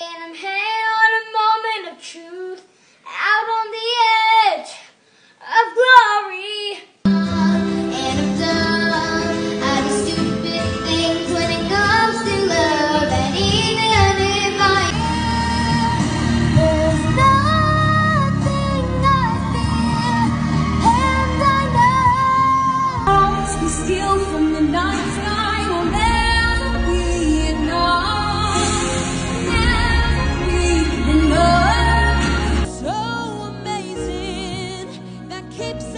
and I'm hanging on a moment of truth out on the edge of glory. And I'm dumb. I do stupid things when it comes to love, and even there's nothing I fear, and I know. From the night sky. lips